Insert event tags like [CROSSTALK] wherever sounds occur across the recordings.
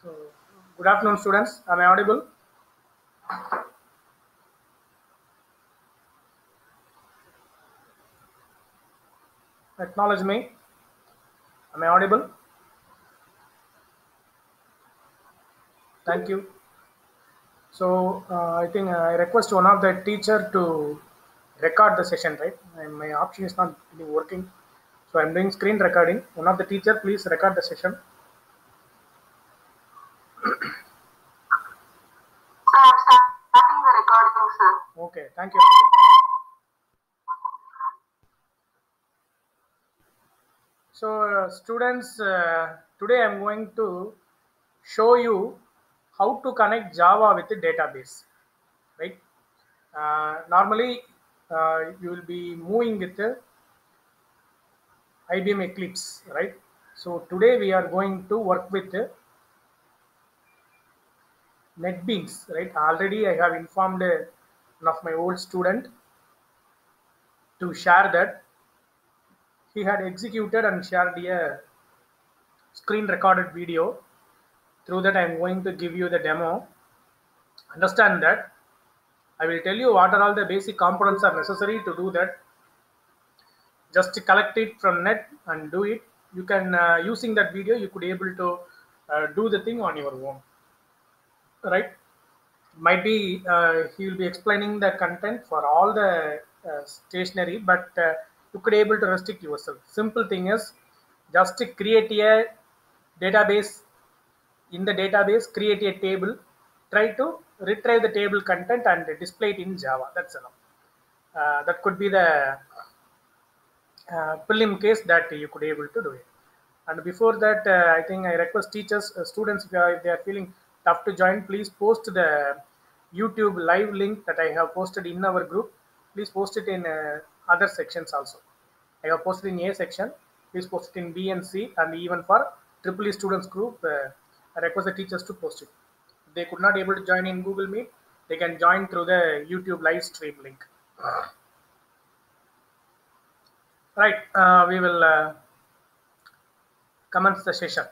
So, good afternoon, students. Am I audible? Acknowledge me. Am I audible? Thank you. So, uh, I think I request one of the teacher to record the session, right? And my option is not really working. So, I'm doing screen recording. One of the teacher, please record the session. Okay, thank you. So, uh, students, uh, today I'm going to show you how to connect Java with the database, right? Uh, normally, uh, you will be moving with the IBM Eclipse, right? So, today we are going to work with NetBeans, right? Already I have informed uh, one of my old student to share that he had executed and shared a screen recorded video. Through that, I am going to give you the demo. Understand that. I will tell you what are all the basic components are necessary to do that. Just collect it from net and do it. You can uh, using that video, you could be able to uh, do the thing on your own right might be uh, he will be explaining the content for all the uh, stationery but uh, you could able to restrict yourself. Simple thing is just create a database. In the database create a table. Try to retrieve the table content and display it in java. That's enough. Uh, that could be the uh, prelim case that you could able to do it. And before that uh, i think i request teachers students if, are, if they are feeling tough to join please post the youtube live link that i have posted in our group. Please post it in uh, other sections also. I have posted in a section. Please post it in b and c and even for triple e students group uh, i request the teachers to post it. If they could not able to join in google meet. They can join through the youtube live stream link. Right uh, we will uh, commence the session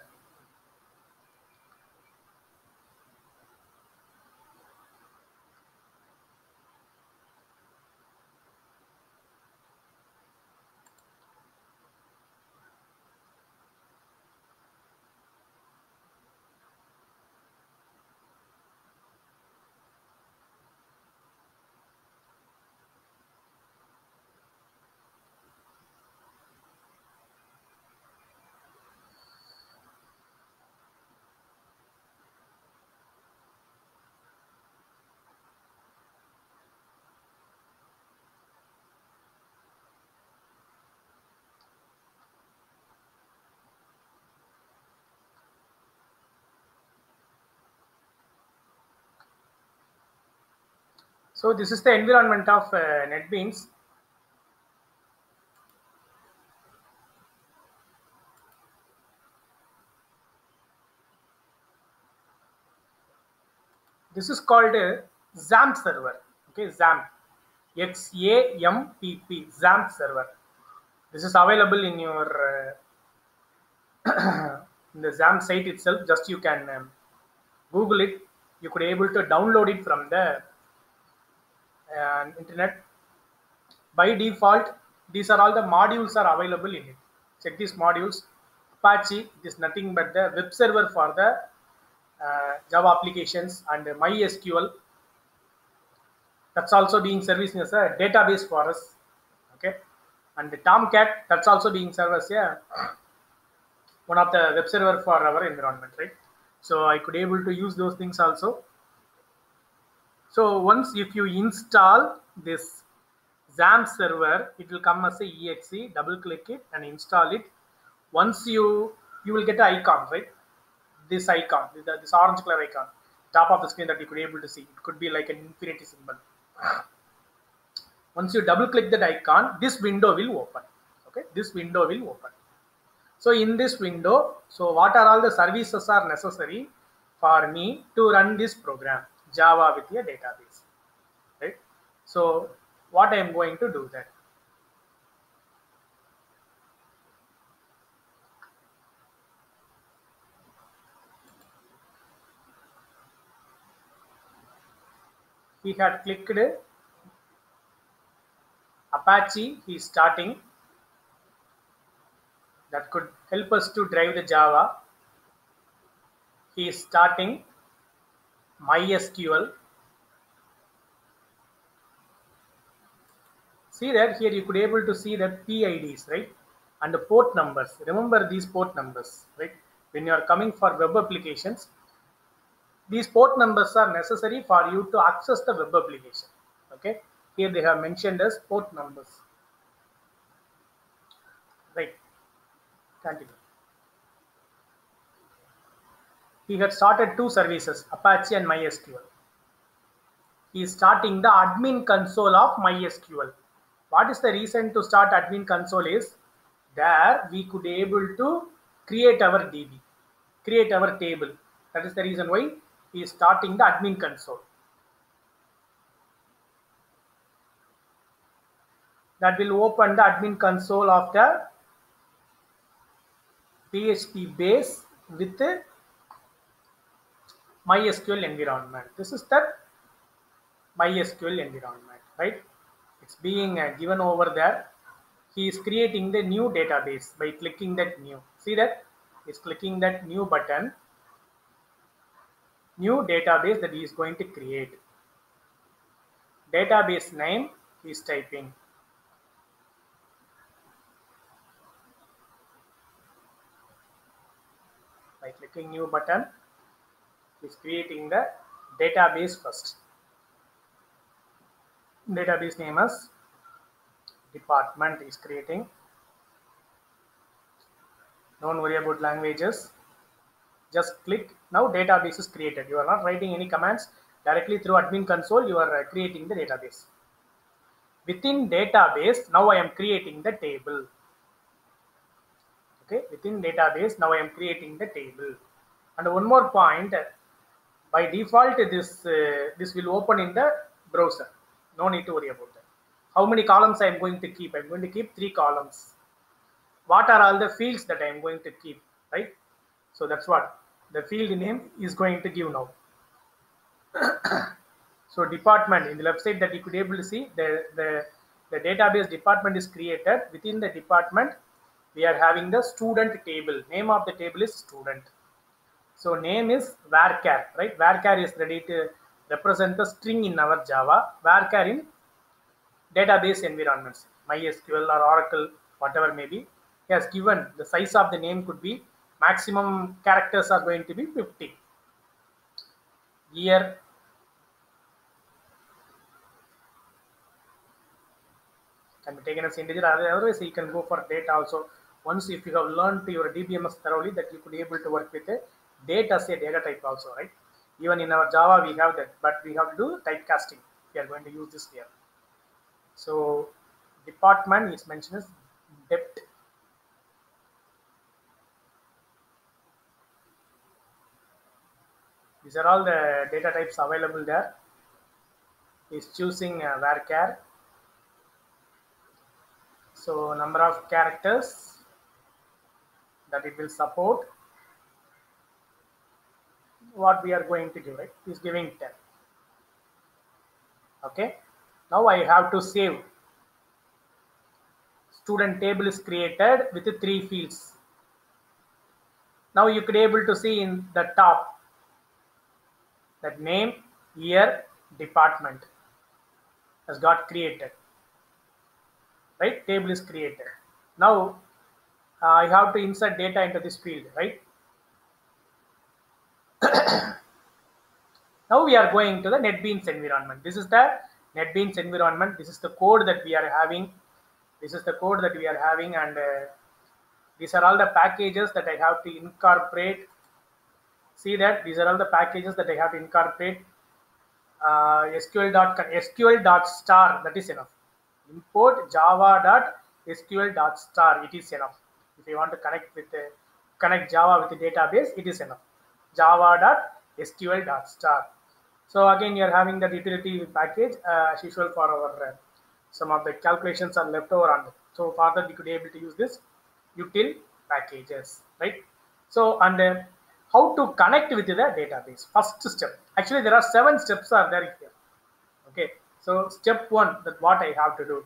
So this is the environment of uh, NetBeans. This is called a XAMPP server. Okay, XAMPP, X A M P P, XAMPP server. This is available in your uh, [CLEARS THROAT] in the XAMPP site itself. Just you can um, Google it. You could able to download it from the and internet. By default these are all the modules are available in it. Check these modules. Apache it is nothing but the web server for the uh, java applications and mysql. That's also being serviced as a database for us okay? And the tomcat that's also being served as a one of the web server for our environment right? So i could able to use those things also so once if you install this XAMPP server, it will come as a exe. Double click it and install it. Once you you will get an icon, right? This icon, this orange color icon, top of the screen that you could be able to see. It could be like an infinity symbol. Once you double click that icon, this window will open. Okay, this window will open. So in this window, so what are all the services are necessary for me to run this program? Java with a database, right? So what I am going to do that. He had clicked Apache, he is starting. That could help us to drive the Java. He is starting MySQL. See that here you could able to see the PIDs, right? And the port numbers. Remember these port numbers, right? When you are coming for web applications, these port numbers are necessary for you to access the web application. Okay, here they have mentioned as port numbers. Right, continue. He had started two services, Apache and MySQL. He is starting the admin console of MySQL. What is the reason to start admin console is there we could able to create our DB, create our table. That is the reason why he is starting the admin console. That will open the admin console of the PHP base with MySQL environment. This is the MySQL environment, right? It's being uh, given over there. He is creating the new database by clicking that new. See that? He's clicking that new button new database that he is going to create. Database name he is typing. By clicking new button, is creating the database first. Database name is department is creating. Don't worry about languages. Just click. Now database is created. You are not writing any commands. Directly through admin console you are uh, creating the database. Within database now i am creating the table. Okay? Within database now i am creating the table. And one more point by default this uh, this will open in the browser no need to worry about that how many columns i am going to keep i'm going to keep three columns what are all the fields that i am going to keep right so that's what the field name is going to give now. [COUGHS] so department in the left side that you could able to see the, the, the database department is created. Within the department, we are having the student table. Name of the table is student. So name is varchar, right? Varchar is ready to represent the string in our Java. Varchar in database environments, MySQL or Oracle, whatever may be. He has given the size of the name could be maximum characters are going to be 50 year can be taken as integer otherwise you can go for date also once if you have learned your dbms thoroughly that you could be able to work with a date as a data type also right even in our java we have that but we have to do typecasting we are going to use this here so department is mentioned as depth These are all the data types available there. Is choosing uh, varchar. So number of characters that it will support. What we are going to do, right? Is giving 10. Okay. Now I have to save. Student table is created with three fields. Now you could able to see in the top that name, year, department has got created. Right? Table is created. Now uh, I have to insert data into this field, right? [COUGHS] now we are going to the NetBeans environment. This is the NetBeans environment. This is the code that we are having. This is the code that we are having and uh, these are all the packages that I have to incorporate see that these are all the packages that I have to incorporate. Uh, SQL dot SQL dot star that is enough. Import Java dot SQL dot star it is enough. If you want to connect with the connect Java with the database, it is enough. Java dot SQL dot star. So again, you are having the utility package uh, as usual for our uh, some of the calculations are left over on it. So for that, we could be able to use this util packages, right? So and uh, how to connect with the database. First step. Actually, there are seven steps are there here. Okay, so step one that what I have to do.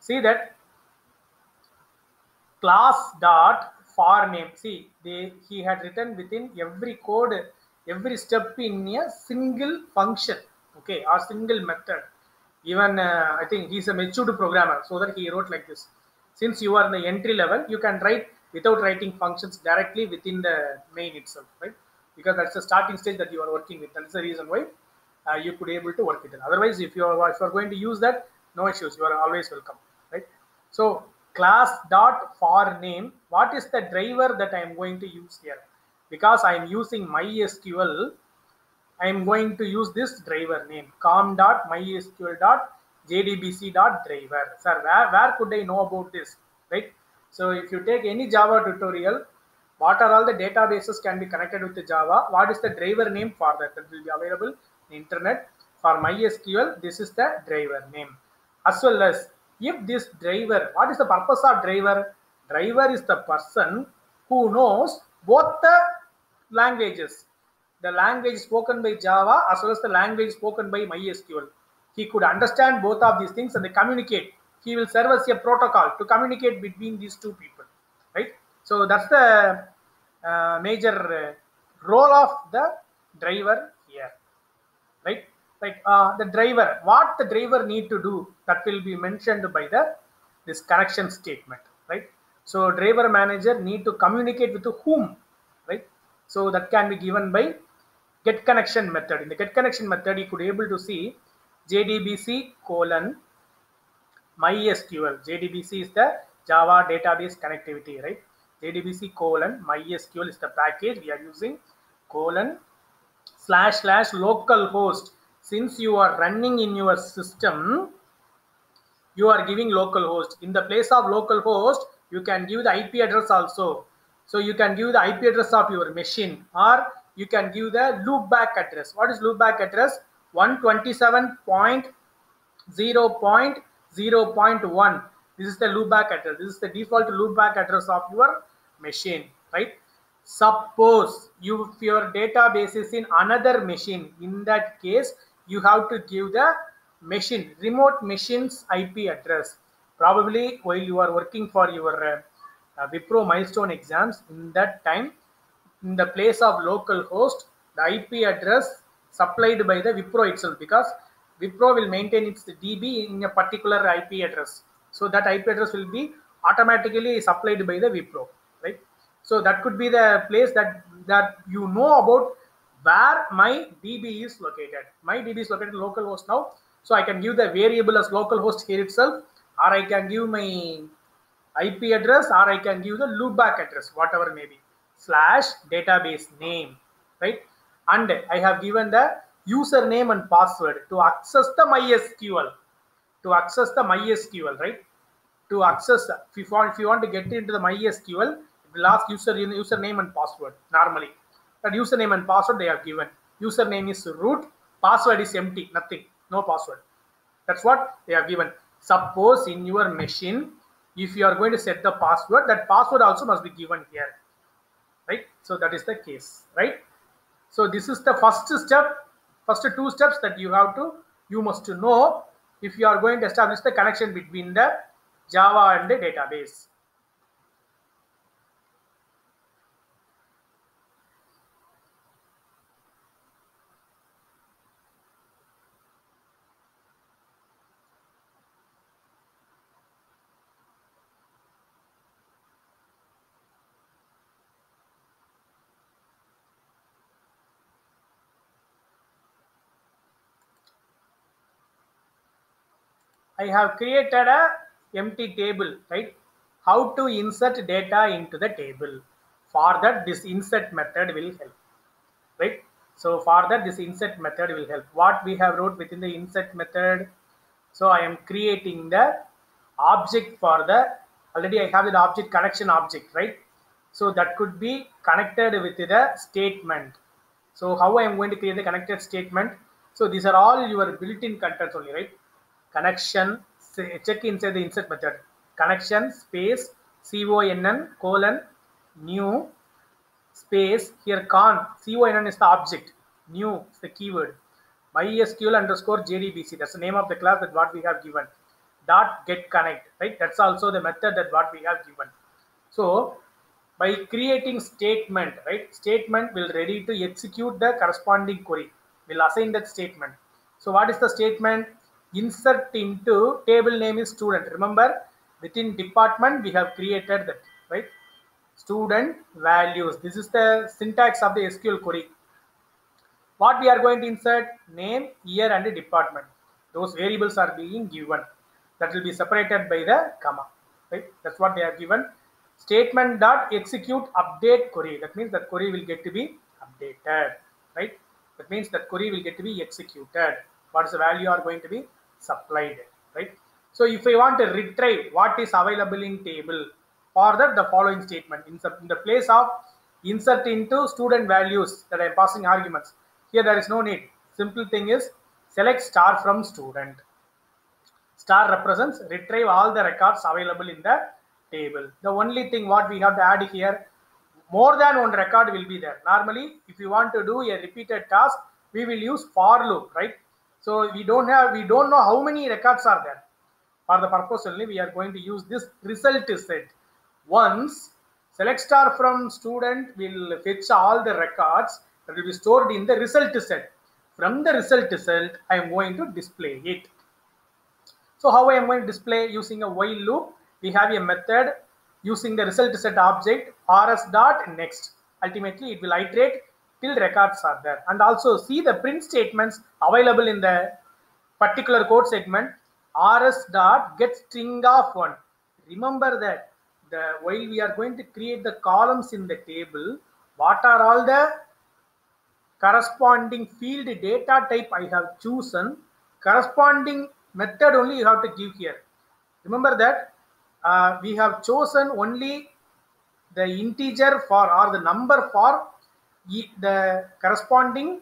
See that class dot for name. See, they he had written within every code, every step in a single function, okay, or single method. Even uh, I think he's a matured programmer, so that he wrote like this. Since you are in the entry level, you can write without writing functions directly within the main itself, right? Because that's the starting stage that you are working with. That's the reason why uh, you could able to work with it. Otherwise, if you are if you are going to use that, no issues. You are always welcome, right? So class dot for name. What is the driver that I am going to use here? Because I am using MySQL, I am going to use this driver name com.mysql.jdbc.driver. Sir, where, where could I know about this? Right. So if you take any Java tutorial, what are all the databases can be connected with Java? What is the driver name for that? That will be available in internet. For MySQL, this is the driver name. As well as if this driver, what is the purpose of driver? Driver is the person who knows both the languages, the language spoken by Java as well as the language spoken by MySQL. He could understand both of these things and they communicate. He will serve as a protocol to communicate between these two people, right? So that's the uh, major uh, role of the driver here, right? Like uh, the driver, what the driver need to do that will be mentioned by the this connection statement, right? So driver manager need to communicate with whom, right? So that can be given by get connection method. In the get connection method, you could able to see JDBC colon MySQL. JDBC is the Java database connectivity, right? JDBC colon MySQL is the package we are using colon slash slash local host. Since you are running in your system, you are giving local host. In the place of local host, you can give the IP address also. So you can give the IP address of your machine or you can give the loopback address. What is loopback address? 127.0.0.1. This is the loopback address. This is the default loopback address of your machine, right? Suppose you if your database is in another machine, in that case, you have to give the machine, remote machine's IP address. Probably while you are working for your uh, uh, Wipro milestone exams, in that time, in the place of local host, the IP address supplied by the Wipro itself because Wipro will maintain its DB in a particular IP address. So that IP address will be automatically supplied by the Wipro, right? So that could be the place that that you know about where my DB is located. My DB is located local host now. So I can give the variable as local host here itself, or I can give my IP address, or I can give the loopback address, whatever may be, slash database name, right? And I have given the username and password to access the MySQL. To access the MySQL, right? To access, if you want, if you want to get into the MySQL, it will ask user username and password normally. That username and password they have given. Username is root, password is empty, nothing, no password. That's what they have given. Suppose in your machine, if you are going to set the password, that password also must be given here, right? So that is the case, right? So this is the first step, first two steps that you have to, you must know if you are going to establish the connection between the Java and the database. I have created a empty table, right? How to insert data into the table. For that, this insert method will help, right? So for that, this insert method will help. What we have wrote within the insert method. So I am creating the object for the, already I have the object connection object, right? So that could be connected with the statement. So how I am going to create the connected statement. So these are all your built-in contents only, right? Connection check inside the insert method. Connection space conn colon new space here con conn is the object new is the keyword. Mysql underscore jdbc that's the name of the class that what we have given. Dot get connect right? That's also the method that what we have given. So by creating statement right? Statement will ready to execute the corresponding query. We'll assign that statement. So what is the statement insert into table name is student. Remember within department we have created that right? Student values. This is the syntax of the sql query. What we are going to insert? Name year and department. Those variables are being given. That will be separated by the comma right? That's what they have given. Statement dot execute update query. That means that query will get to be updated right? That means that query will get to be executed. What is the value are going to be supplied right? So if i want to retrieve what is available in table for that the following statement in in the place of insert into student values that i'm passing arguments. Here there is no need. Simple thing is select star from student. Star represents retrieve all the records available in the table. The only thing what we have to add here more than one record will be there. Normally if you want to do a repeated task we will use for loop right so we don't have we don't know how many records are there. For the purpose only we are going to use this result set. Once select star from student will fetch all the records that will be stored in the result set. From the result set i am going to display it. So how i am going to display using a while loop? We have a method using the result set object rs dot next. Ultimately it will iterate till records are there. And also see the print statements available in the particular code segment rs dot get string of one. Remember that the while we are going to create the columns in the table what are all the corresponding field data type i have chosen? Corresponding method only you have to give here. Remember that uh, we have chosen only the integer for or the number for the corresponding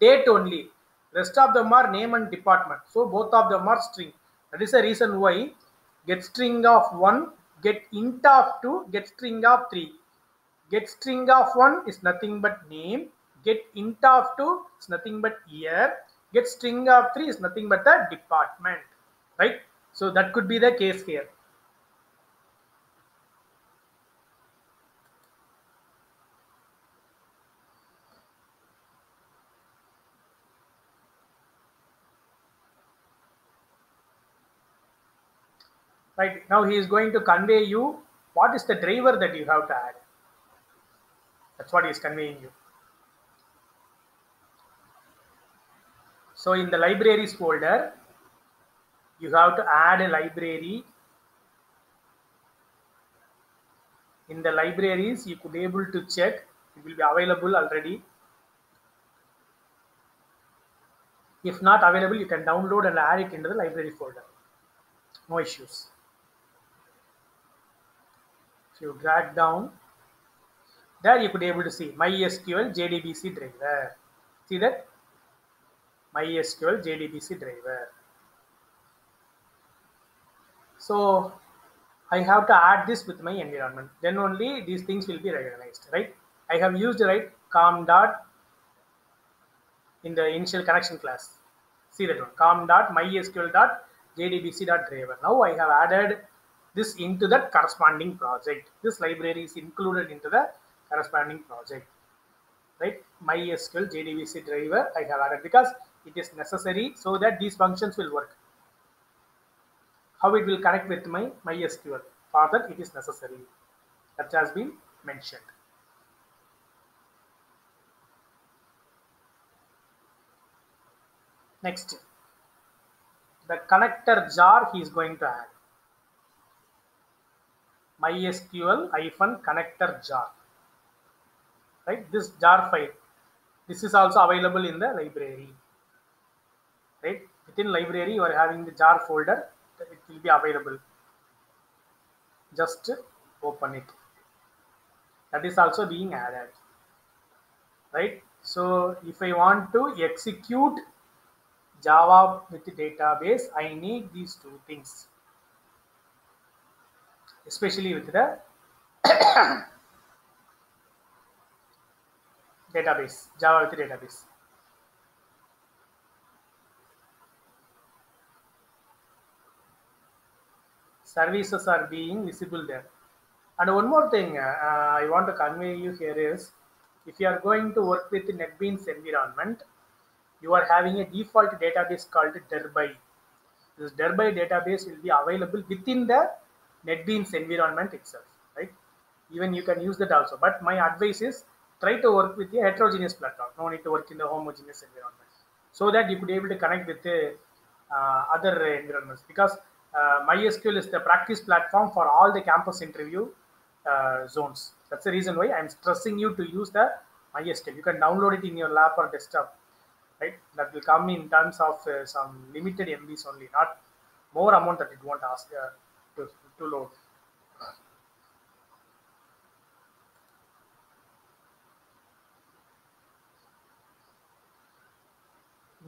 date only. Rest of them are name and department. So both of them are string. That is the reason why get string of 1 get int of 2 get string of 3 get string of 1 is nothing but name. Get int of 2 is nothing but year. Get string of 3 is nothing but the department. Right? So that could be the case here right? Now he is going to convey you what is the driver that you have to add. That's what he is conveying you. So in the libraries folder you have to add a library. In the libraries you could be able to check. It will be available already. If not available you can download and add it into the library folder. No issues so you drag down. There you could be able to see mysql jdbc driver. See that? Mysql jdbc driver. So i have to add this with my environment. Then only these things will be recognized right? I have used right com dot in the initial connection class. See that one. Com dot mysql dot jdbc dot driver. Now i have added this into that corresponding project. This library is included into the corresponding project. Right? Mysql jdbc driver i have added because it is necessary so that these functions will work. How it will connect with my mysql? For that it is necessary. That has been mentioned. Next. The connector jar he is going to add mysql hyphen connector jar. Right? This jar file. This is also available in the library. Right? Within library you are having the jar folder. It will be available. Just open it. That is also being added. Right? So if i want to execute java with database i need these two things especially with the [COUGHS] database, Java with the database. Services are being visible there. And one more thing uh, I want to convey you here is, if you are going to work with NetBeans environment, you are having a default database called Derby. This Derby database will be available within the NetBeans environment itself, right? Even you can use that also. But my advice is try to work with a heterogeneous platform. No need to work in the homogeneous environment, so that you could be able to connect with the uh, other environments. Because uh, MySQL is the practice platform for all the campus interview uh, zones. That's the reason why I'm stressing you to use the MySQL. You can download it in your lap or desktop, right? That will come in terms of uh, some limited MBs only, not more amount that it won't ask uh, to, to load.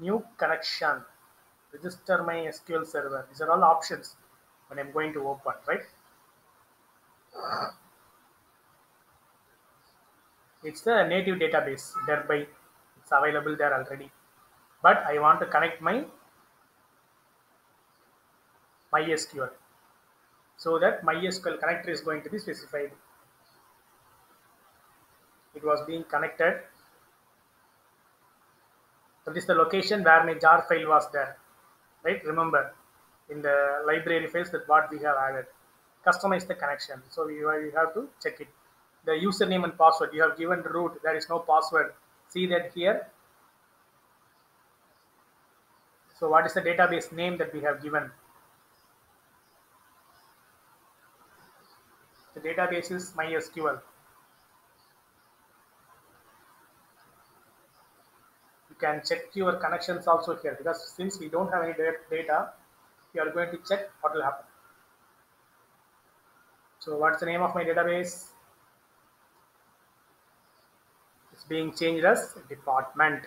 New connection, register MySQL server. These are all options when I'm going to open, right? It's the native database, thereby it's available there already. But I want to connect my MySQL. So that MySQL connector is going to be specified. It was being connected. That is the location where my jar file was there. Right? Remember, in the library files that what we have added. Customize the connection. So we, we have to check it. The username and password you have given root. There is no password. See that here. So what is the database name that we have given? The database is MySQL. You can check your connections also here because since we don't have any data, you are going to check what will happen. So what's the name of my database? It's being changed as department.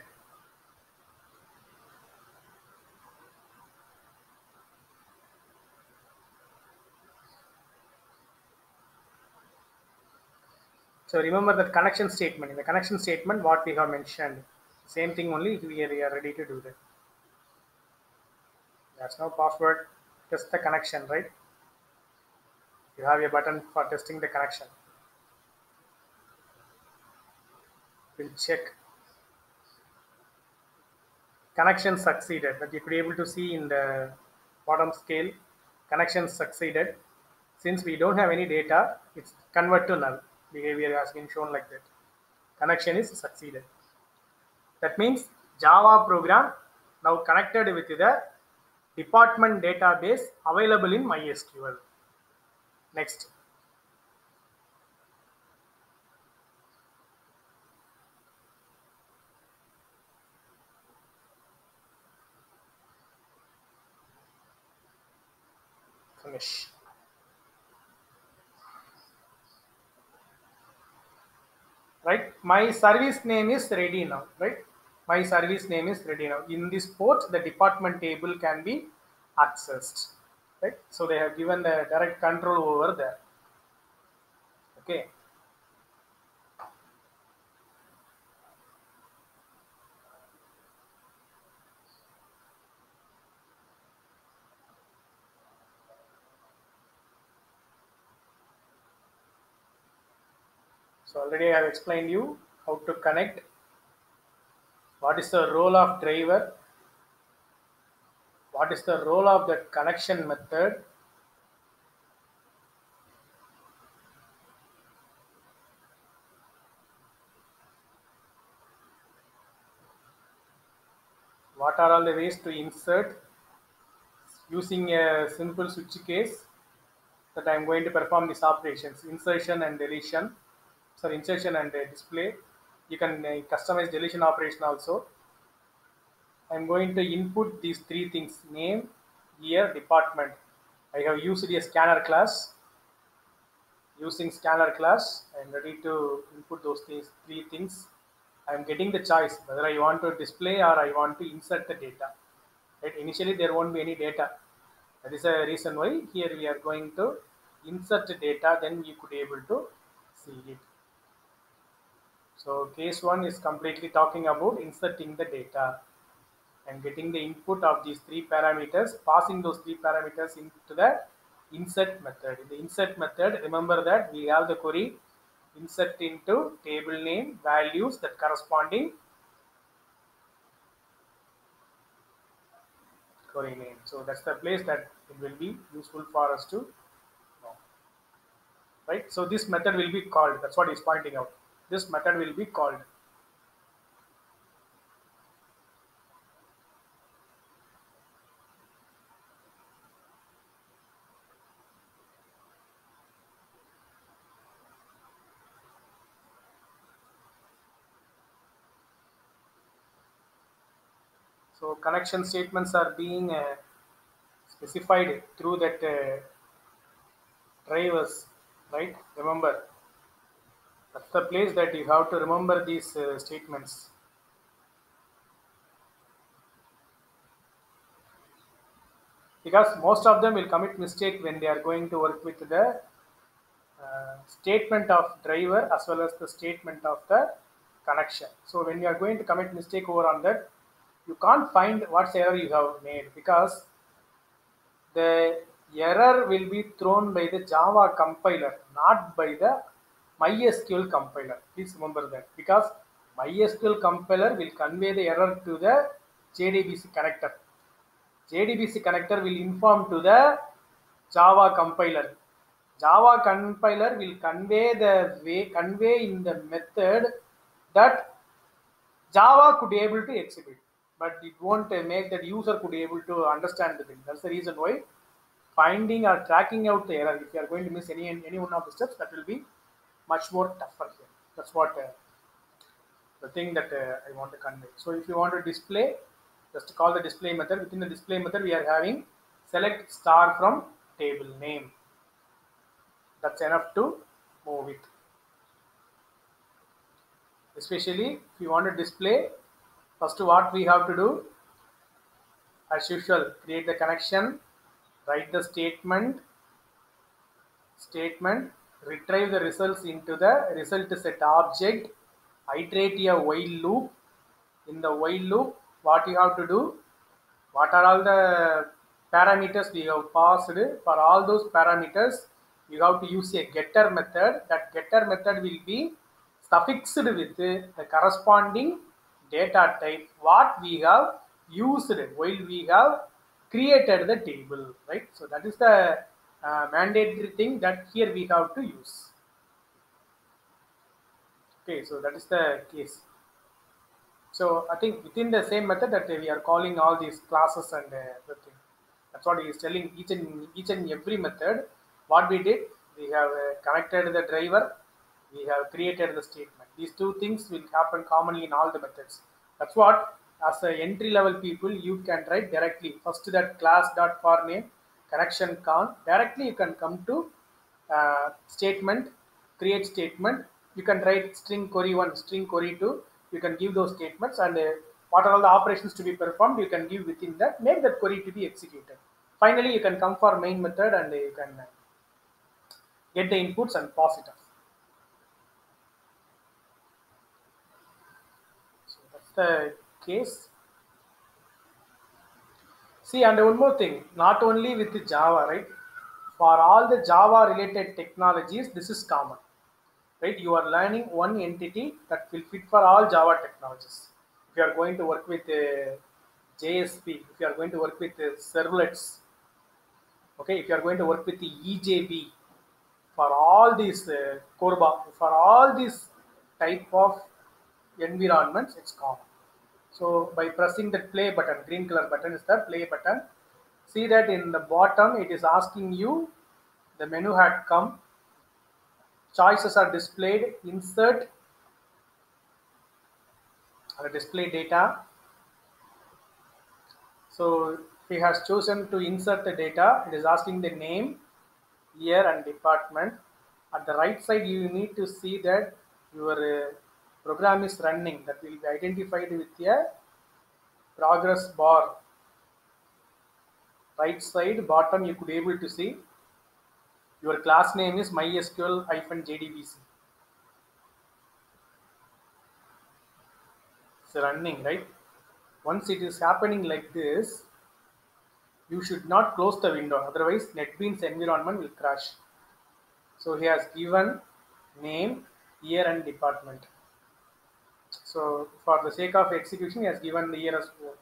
So remember that connection statement. In the connection statement, what we have mentioned, same thing only we are, we are ready to do that. There's no password, test the connection, right? You have a button for testing the connection. We'll check. Connection succeeded, that you could be able to see in the bottom scale. Connection succeeded. Since we don't have any data, it's convert to null behavior has been shown like that. Connection is succeeded. That means Java program now connected with the department database available in MySQL. Next. Finish. Right? My service name is ready now right? My service name is ready now. In this port the department table can be accessed right? So they have given the direct control over there. Okay So already I have explained you how to connect. What is the role of driver? What is the role of the connection method? What are all the ways to insert using a simple switch case that I am going to perform these operations insertion and deletion sorry insertion and uh, display. You can uh, customize deletion operation also. I'm going to input these three things. Name year department. I have used a scanner class. Using scanner class i'm ready to input those things three things. I'm getting the choice whether i want to display or i want to insert the data. Right? Initially there won't be any data. That is a reason why here we are going to insert the data then you could able to see it so case one is completely talking about inserting the data and getting the input of these three parameters, passing those three parameters into the insert method. In the insert method, remember that we have the query insert into table name values that corresponding query name. So that's the place that it will be useful for us to know. Right? So this method will be called. That's what he's pointing out. This method will be called. So connection statements are being uh, specified through that uh, drivers, right? Remember, that's the place that you have to remember these uh, statements. Because most of them will commit mistake when they are going to work with the uh, statement of driver as well as the statement of the connection. So when you are going to commit mistake over on that, you can't find what error you have made because the error will be thrown by the Java compiler, not by the MySQL compiler. Please remember that because MySQL compiler will convey the error to the JDBC connector. JDBC connector will inform to the Java compiler. Java compiler will convey the way convey in the method that Java could be able to exhibit but it won't make that user could be able to understand the thing. That's the reason why finding or tracking out the error, if you are going to miss any any one of the steps, that will be much more tougher here. That's what uh, the thing that uh, I want to convey. So if you want to display, just call the display method. Within the display method, we are having select star from table name. That's enough to move it. Especially if you want to display First, what we have to do, as usual, create the connection, write the statement, statement, retrieve the results into the result set object, iterate a while loop. In the while loop, what you have to do, what are all the parameters we have passed, for all those parameters, you have to use a getter method. That getter method will be suffixed with the corresponding data type what we have used while we have created the table right so that is the uh, mandatory thing that here we have to use. Okay so that is the case. So i think within the same method that we are calling all these classes and uh, everything. That's what he is telling each and each and every method. What we did we have uh, connected the driver. We have created the statement. These two things will happen commonly in all the methods. That's what, as a entry level people, you can write directly. First that class dot for name connection con. Directly you can come to uh, statement, create statement. You can write string query one, string query two. You can give those statements and uh, what are all the operations to be performed. You can give within that. Make that query to be executed. Finally, you can come for main method and uh, you can uh, get the inputs and pass it off. So that's the case. See, and one more thing, not only with Java, right? For all the Java related technologies, this is common, right? You are learning one entity that will fit for all Java technologies. If you are going to work with uh, JSP, if you are going to work with uh, servlets, okay, if you are going to work with the EJB, for all these uh, Corba, for all these type of environments, it's common. So by pressing that play button, green color button is the play button. See that in the bottom, it is asking you, the menu had come, choices are displayed, insert, or display data. So he has chosen to insert the data. It is asking the name, year and department. At the right side, you need to see that your uh, program is running. That will be identified with a progress bar. Right side, bottom, you could able to see your class name is MySQL-JDBC. It's running, right? Once it is happening like this, you should not close the window otherwise NetBeans environment will crash. So he has given name, year and department. So for the sake of execution, he has given the year as well.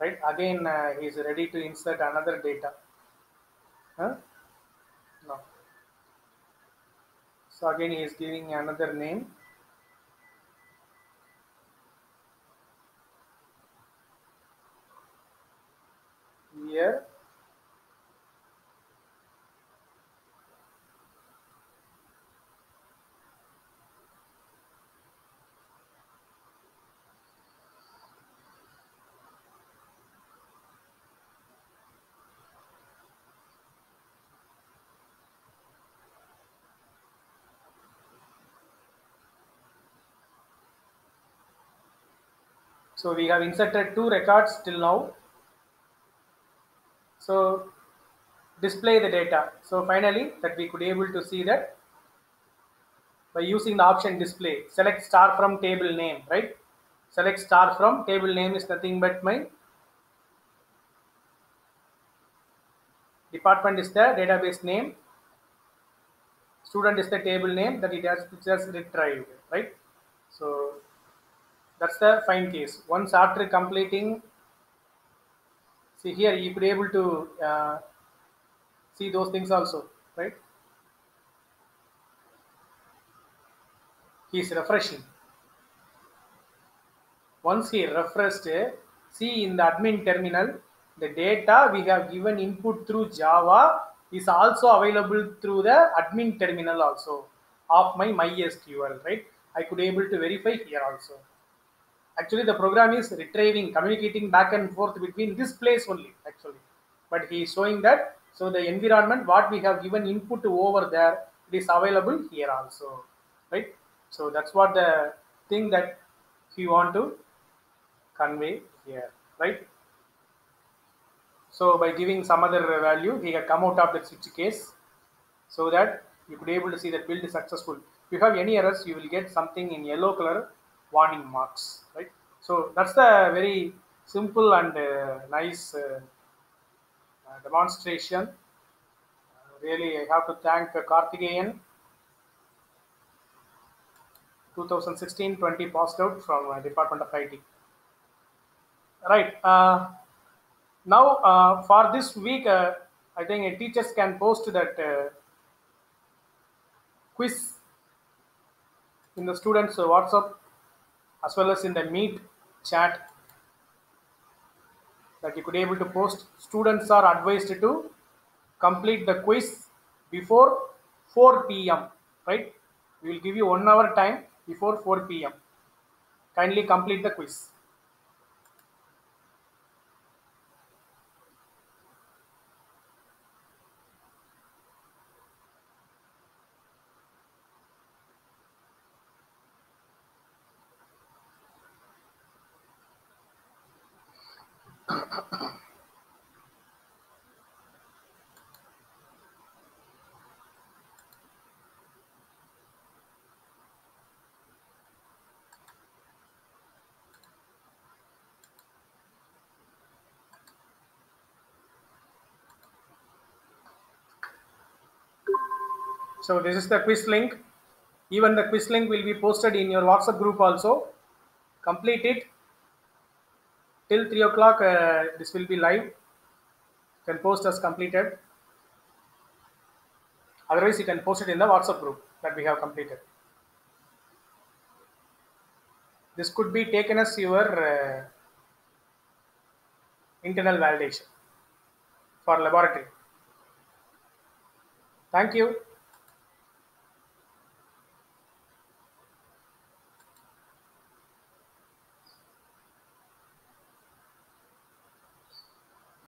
Right? Again, uh, he is ready to insert another data. Huh? No. So again, he is giving another name. Year. So we have inserted two records till now. So display the data. So finally that we could able to see that by using the option display, select star from table name, right? Select star from table name is nothing but my department is the database name, student is the table name that it has just retrieved, right? So that's the fine case. Once after completing, see here you could able to uh, see those things also, right? He is refreshing. Once he refreshed, see in the admin terminal, the data we have given input through Java is also available through the admin terminal also of my MySQL, right? I could able to verify here also. Actually, the program is retrieving, communicating back and forth between this place only, actually. But he is showing that, so the environment, what we have given input over there, it is available here also, right? So that's what the thing that he want to convey here, right? So by giving some other value, he had come out of that switch case so that you could able to see that build is successful. If you have any errors, you will get something in yellow color warning marks, right? So that's the very simple and uh, nice uh, uh, demonstration. really, I have to thank uh, Karthikeyan 2016-20 passed out from uh, Department of IT. Right. Uh, now, uh, for this week, uh, I think uh, teachers can post that uh, quiz in the students' uh, WhatsApp as well as in the Meet chat that you could able to post. Students are advised to complete the quiz before 4 p.m. Right? We will give you one hour time before 4 p.m. Kindly complete the quiz. So this is the quiz link. Even the quiz link will be posted in your WhatsApp group also. Complete it till 3 o'clock. Uh, this will be live. You can post as completed. Otherwise, you can post it in the WhatsApp group that we have completed. This could be taken as your uh, internal validation for laboratory. Thank you.